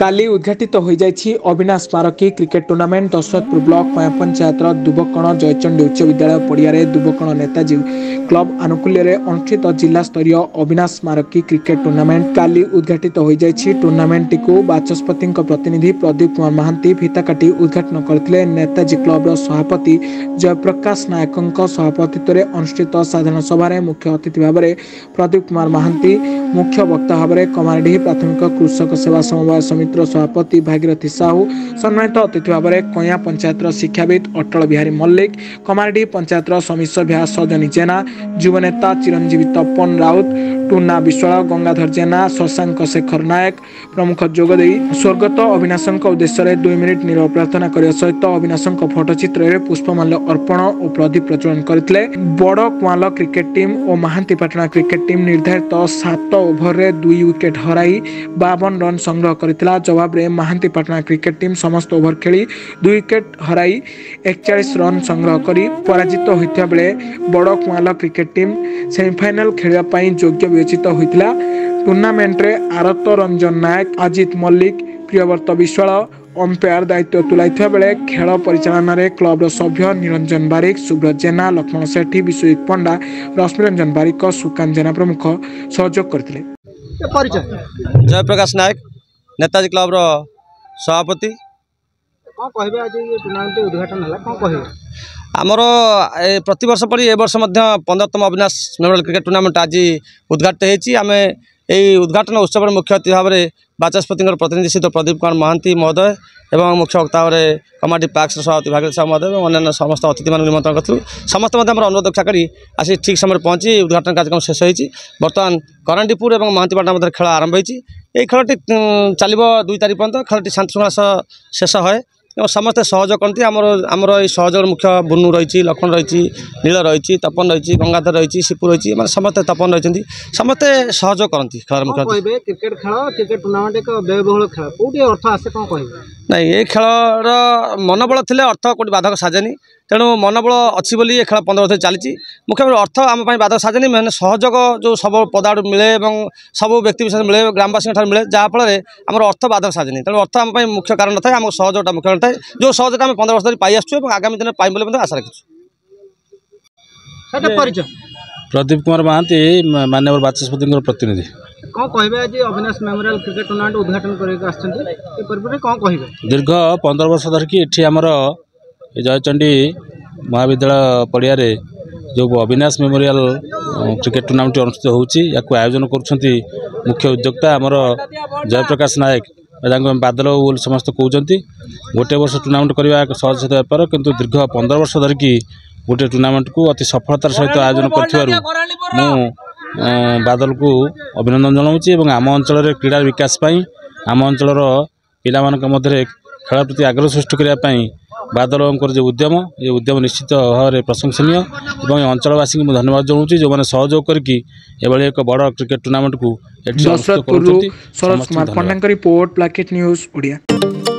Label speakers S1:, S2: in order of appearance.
S1: কালি উদ্ঘাটিত হয়ে যাই অবিনাশ স্মারকী ক্রিকেট টুর্ণামেন্ট দশরথপুর ব্লক পয়া পঞ্চায়েত দুবকণ জয়চণ্ডী উচ্চ বিদ্যালয় পড়িয়ার দুবকণ নেতাজী ক্লব আনুকূল্যের অনুষ্ঠিত জেলাস্তরীয় অবিনাশ স্মারকী ক্রিকেট টুর্ণামেন্ট কালি উদ্ঘাটিত হয়ে যাই টুর্ণামেন্টটি বাচস্পতি প্রতিনিধি প্রদীপ কুমার মহান্তি ফিতা কাটি উদ্ঘাটন করে নেতাজী ক্লবর সভাপতি জয়প্রকাশ নায়ক সভাপতিত্বের অনুষ্ঠিত সাধারণ সভার মুখ্য অতিথি ভাবে প্রদীপ কুমার মহান্তি মুখ্য বক্তা ভাবে কমারডিহি প্রাথমিক কৃষক সেবা সমবায় সমিতি ସମିତିର ସଭାପତି ଭାଗିରଥୀ ସାହୁ ସମ୍ମାନିତ ଅତିଥି ଭାବରେ କୟାଁ ପଞ୍ଚାୟତର ଶିକ୍ଷାବିତ୍ ଅଟଳ ବିହାରୀ ମଲ୍ଲିକ କମାରଡି ପଞ୍ଚାୟତର ସମିସଭ୍ୟା ସଜନୀ ଜେନା ଯୁବନେତା ଚିରଞ୍ଜୀବୀ ତପନ ରାଉତ ଟୁନା ବିଶ୍ୱାଳ ଗଙ୍ଗାଧର ଜେନା ଶଶାଙ୍କ ଶେଖର ନାୟକ ପ୍ରମୁଖ ଯୋଗଦେଇ ସ୍ୱର୍ଗତ ଅବିନାଶଙ୍କ ଉଦ୍ଦେଶ୍ୟରେ ଦୁଇ ମିନିଟ୍ ନିରବ ପ୍ରାର୍ଥନା କରିବା ସହିତ ଅବିନାଶଙ୍କ ଫଟୋଚିତ୍ରରେ ପୁଷ୍ପମାଲ୍ୟ ଅର୍ପଣ ଓ ପ୍ରଦୀପ ପ୍ରଜ୍ୱଳନ କରିଥିଲେ ବଡ଼ କୁଆଁଲ କ୍ରିକେଟ୍ ଟିମ୍ ଓ ମହାନ୍ତି ପାଟଣା କ୍ରିକେଟ୍ ଟିମ୍ ନିର୍ଦ୍ଧାରିତ ସାତ ଓଭରରେ ଦୁଇ ୱିକେଟ୍ ହରାଇ ବାବନ ରନ୍ ସଂଗ୍ରହ କରିଥିଲା ଜବାବରେ ମହାନ୍ତି ପାଟଣା କ୍ରିକେଟ୍ ଟିମ୍ ସମସ୍ତ ଓଭର ଖେଳି ଦୁଇ ୱିକେଟ୍ ହରାଇ ଏକଚାଳିଶ ରନ୍ ସଂଗ୍ରହ କରି ପରାଜିତ ହୋଇଥିବା ବେଳେ ବଡ଼କୁଆଁଲ କ୍ରିକେଟ୍ ଟିମ୍ ସେମିଫାଇନାଲ୍ ଖେଳିବା ପାଇଁ ଯୋଗ୍ୟ ବିବେଚିତ ହୋଇଥିଲା ଟୁର୍ଣ୍ଣାମେଣ୍ଟରେ ଆରତ ରଞ୍ଜନ ନାୟକ ଅଜିତ ମଲ୍ଲିକ ପ୍ରିୟବ୍ରତ ବିଶ୍ୱାଳ ଅମ୍ପାୟାର ଦାୟିତ୍ୱ ତୁଲାଇଥିବା ବେଳେ ଖେଳ ପରିଚାଳନାରେ କ୍ଲବର ସଭ୍ୟ ନିରଞ୍ଜନ ବାରିକ ସୁବ୍ରତ ଜେନା ଲକ୍ଷ୍ମଣ ସେଠୀ ବିଶ୍ୱଜିତ ପଣ୍ଡା ରଶ୍ମିରଞ୍ଜନ ବାରିକ ସୁକାନ୍ତ ଜେନା ପ୍ରମୁଖ ସହଯୋଗ କରିଥିଲେ
S2: ଜୟପ୍ରକାଶ ନାୟକ ନେତାଜୀ କ୍ଲବର ସଭାପତି
S3: କ'ଣ କହିବେ ଆଜି ଟୁର୍ଣ୍ଣାମେଣ୍ଟ ଉଦ୍ଘାଟନ ହେଲା କ'ଣ କହିବେ
S2: ଆମର ପ୍ରତିବର୍ଷ ପରି ଏ ବର୍ଷ ମଧ୍ୟ ପନ୍ଦରତମ ଅବିନାଶ ମେମୋରିଆଲ କ୍ରିକେଟ୍ ଟୁର୍ଣ୍ଣାମେଣ୍ଟ ଆଜି ଉଦ୍ଘାଟିତ ହୋଇଛି ଆମେ ଏହି ଉଦ୍ଘାଟନ ଉତ୍ସବରେ ମୁଖ୍ୟ ଅତିଥି ଭାବରେ ବାଚସ୍ପତିଙ୍କର ପ୍ରତିନିଧି ସହିତ ପ୍ରଦୀପ କୁମାର ମହାନ୍ତି ମହୋଦୟ ଏବଂ ମୁଖ୍ୟ ବକ୍ତା ଭାବରେ କମାଟି ପାର୍କସର ସଭାପତି ଭାଗେଶ ସାହୁ ମହୋଦୟ ଏବଂ ଅନ୍ୟାନ୍ୟ ସମସ୍ତ ଅତିଥିମାନଙ୍କୁ ନିମନ୍ତ୍ରଣ କରିଥିଲୁ ସମସ୍ତେ ମଧ୍ୟ ଆମର ଅନୁରୋଧ ରକ୍ଷା କରି ଆସି ଠିକ୍ ସମୟରେ ପହଞ୍ଚି ଉଦ୍ଘାଟନ କାର୍ଯ୍ୟକ୍ରମ ଶେଷ ହୋଇଛି ବର୍ତ୍ତମାନ କରାଣ୍ଡିପୁର ଏବଂ ମହାନ୍ତିପାଟଣା ମଧ୍ୟରେ ଖେଳ ଆରମ୍ଭ ହୋଇଛି এই খেলটি চালিব দুই তারিখ পর্যন্ত খেলটি শান্তি শেষ হয় এবং ସମସ୍ତେ ସହଯୋଗ କରନ୍ତି ଆମର ଆମର ଏଇ ସହଯୋଗର ମୁଖ୍ୟ ବୁନୁ ରହିଛି ଲକ୍ଷ୍ମଣ ରହିଛି ନୀଳ ରହିଛି ତପନ ରହିଛି ଗଙ୍ଗାଧର ରହିଛି ସିପୁ ରହିଛି ମାନେ ସମସ୍ତେ ତପନ ରହିଛନ୍ତି ସମସ୍ତେ ସହଯୋଗ କରନ୍ତି ଖେଳର ମୁଖ୍ୟ
S3: କ୍ରିକେଟ ଖେଳ କ୍ରିକେଟ ଟୁର୍ଣ୍ଣାମେଣ୍ଟ ଏକ ବ୍ୟୟବହୁଳ ଖେଳ କେଉଁଠି ଅର୍ଥ ଆସେ କ'ଣ କହିବେ
S2: ନାଇଁ ଏ ଖେଳର ମନୋବଳ ଥିଲେ ଅର୍ଥ କେଉଁଠି ବାଧକ ସାଜେନି ତେଣୁ ମନୋବଳ ଅଛି ବୋଲି ଏ ଖେଳ ପନ୍ଦର ବର୍ଷ ଚାଲିଛି ମୁଖ୍ୟ ଅର୍ଥ ଆମ ପାଇଁ ବାଧକ ସାଜେନି ମାନେ ସହଯୋଗ ଯେଉଁ ସବୁ ପଦା ଆଡ଼ୁ ମିଳେ ଏବଂ ସବୁ ବ୍ୟକ୍ତିବିଶେଷ ମିଳେ ଗ୍ରାମବାସୀଙ୍କଠାରୁ ମିଳେ ଯାହାଫଳରେ ଆମର ଅର୍ଥ ବାଧକ ସାଜେନି ତେଣୁ ଅର୍ଥ ଆମ ପାଇଁ ମୁଖ୍ୟ କାରଣ ନଥାଏ ଆମ ସହଯୋଗଟା ମୁଖ୍ୟ ସହଯୋଗିତା ଯେଉଁ ସହଯୋଗଟା ଆମେ ପନ୍ଦର ବର୍ଷ ଧରି ପାଇ ଆସୁଛୁ ଏବଂ ଆଗାମୀ ଦିନରେ ପାଇବୁ ବୋଲି ମଧ୍ୟ ଆଶା ରଖିଛୁ
S4: ପ୍ରଦୀପ କୁମାର ମହାନ୍ତି ମାନ୍ୟବର ବାଚସ୍ପତିଙ୍କର ପ୍ରତିନିଧି
S3: କ'ଣ କହିବେ ଆଜି ଅବିନାଶ ମେମୋରିଆଲ କ୍ରିକେଟ ଟୁର୍ଣ୍ଣାମେଣ୍ଟ ଉଦ୍ଘାଟନ କରିବାକୁ ଆସିଛନ୍ତି ଏ କ'ଣ କହିବେ
S4: ଦୀର୍ଘ ପନ୍ଦର ବର୍ଷ ଧରିକି ଏଠି ଆମର ଜୟଚଣ୍ଡୀ ମହାବିଦ୍ୟାଳୟ ପଡ଼ିଆରେ ଯେଉଁ ଅବିନାଶ ମେମୋରିଆଲ କ୍ରିକେଟ ଟୁର୍ଣ୍ଣାମେଣ୍ଟ ଅନୁଷ୍ଠିତ ହେଉଛି ଏହାକୁ ଆୟୋଜନ କରୁଛନ୍ତି ମୁଖ୍ୟ ଉଦ୍ୟୋକ୍ତା ଆମର ଜୟପ୍ରକାଶ ନାୟକ ତାଙ୍କୁ ବାଦଲ ବୋଲି ସମସ୍ତେ କହୁଛନ୍ତି ଗୋଟେ ବର୍ଷ ଟୁର୍ଣ୍ଣାମେଣ୍ଟ କରିବା ସହଜ ସହିତ ବେପାର କିନ୍ତୁ ଦୀର୍ଘ ପନ୍ଦର ବର୍ଷ ଧରିକି ଗୋଟିଏ ଟୁର୍ଣ୍ଣାମେଣ୍ଟକୁ ଅତି ସଫଳତାର ସହିତ ଆୟୋଜନ କରିଥିବାରୁ ମୁଁ ବାଦଲକୁ ଅଭିନନ୍ଦନ ଜଣାଉଛି ଏବଂ ଆମ ଅଞ୍ଚଳରେ କ୍ରୀଡ଼ାର ବିକାଶ ପାଇଁ ଆମ ଅଞ୍ଚଳର ପିଲାମାନଙ୍କ ମଧ୍ୟରେ ଖେଳ ପ୍ରତି ଆଗ୍ରହ ସୃଷ୍ଟି କରିବା ପାଇଁ ବାଦଲଙ୍କର ଯେଉଁ ଉଦ୍ୟମ ଏ ଉଦ୍ୟମ ନିଶ୍ଚିତ ଭାବରେ ପ୍ରଶଂସନୀୟ ଏବଂ ଏ ଅଞ୍ଚଳବାସୀଙ୍କୁ ମୁଁ ଧନ୍ୟବାଦ ଜଣାଉଛି ଯେଉଁମାନେ ସହଯୋଗ କରିକି ଏଭଳି ଏକ ବଡ଼ କ୍ରିକେଟ୍ ଟୁର୍ଣ୍ଣାମେଣ୍ଟକୁ ଏଠି ସରସ
S1: କୁମାର ପଣ୍ଡାଙ୍କ ରିପୋର୍ଟ ବ୍ଲାକେଟ୍ ନ୍ୟୁଜ୍ ଓଡ଼ିଆ